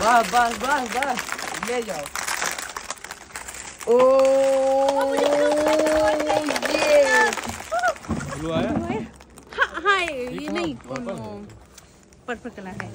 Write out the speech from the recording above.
बस बस बस बस ले जाओ ओ ये ब्लू आया हाँ हाँ ये नहीं पर्पल कलर है।